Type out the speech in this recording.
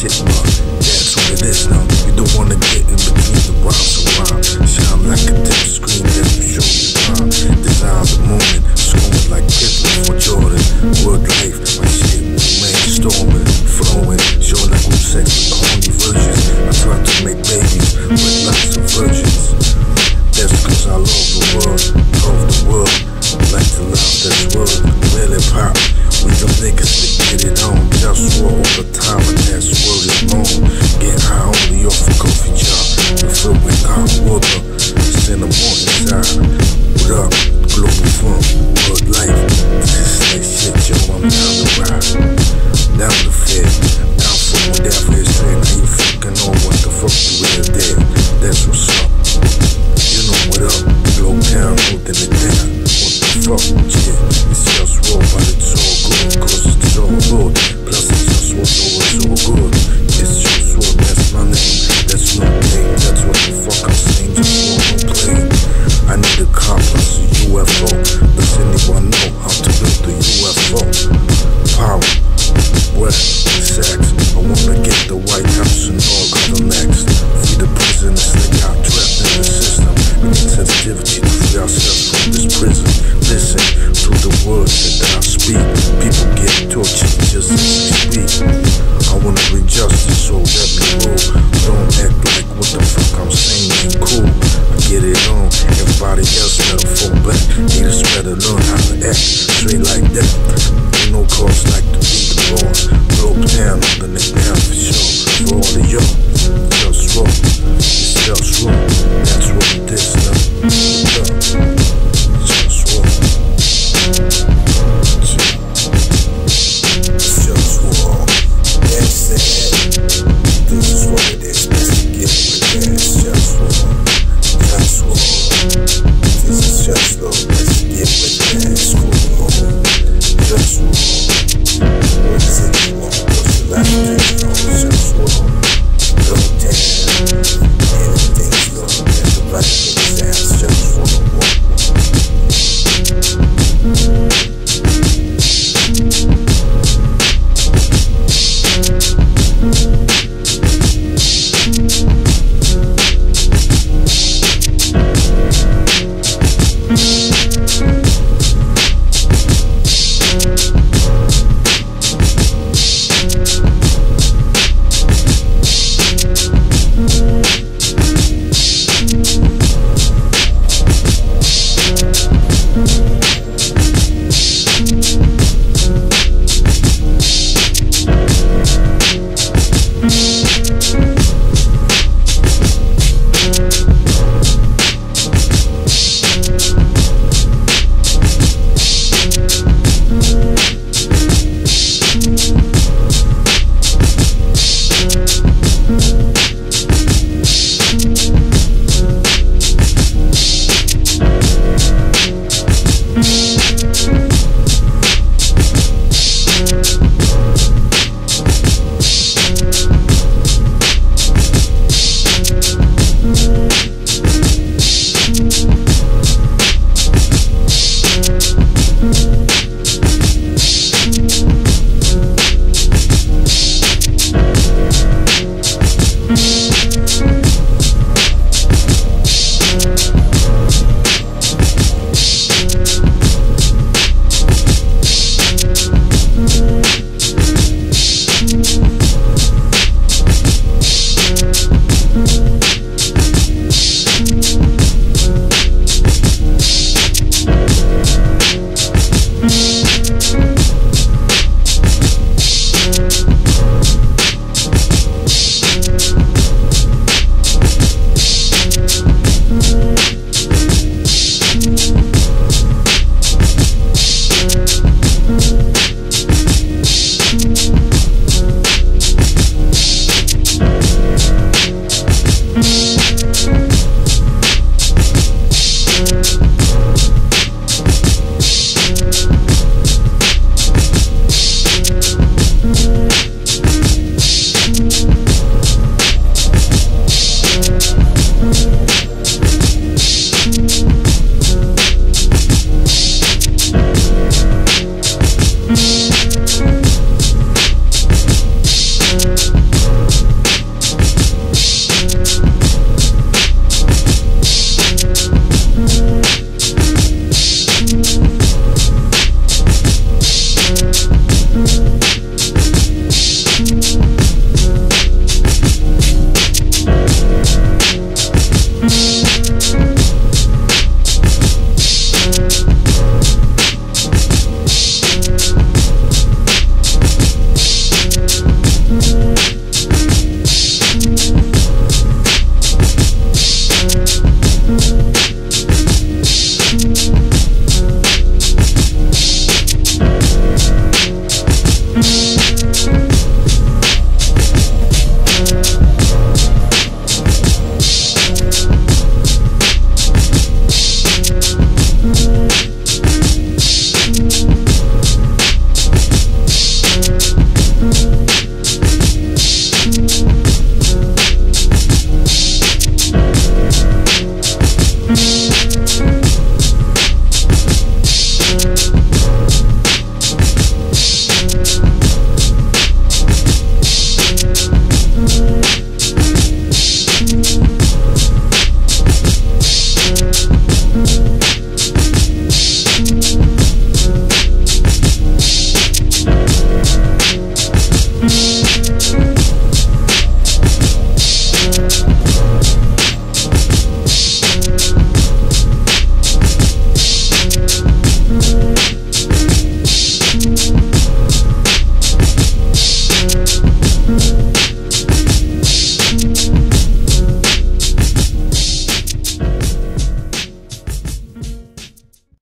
shit, but that's what it is now. You don't wanna get in between the rhymes and rhyme. Shine like a dip screen that you show me time. Design the moment, scoring like Pippen for Jordan. Word life, my shit, brainstorming, flowing, it's just raw, but it's all good. Cause it's all good. Plus it's just what's always all good. It's just what that's my name. That's no name. That's what the fuck I'm saying. Just I'm playing. I need a compass, a UFO. Does anyone know how to build a UFO? Power. Where? Sex. I wanna get the White House and all the next. Free the prisoners that got trapped in the system. Sensitivity to free ourselves from this prison. Listen to the words that I speak. People get tortured just as we speak. I wanna bring justice, so let me roll. Don't act like what the fuck I'm saying ain't cool. I get it on. Everybody else better fall back. Haters better learn how to act straight like that. Ain't no cause like to be the boss. Blow down, holding it down for sure. For all of y'all, just roll. Just roll.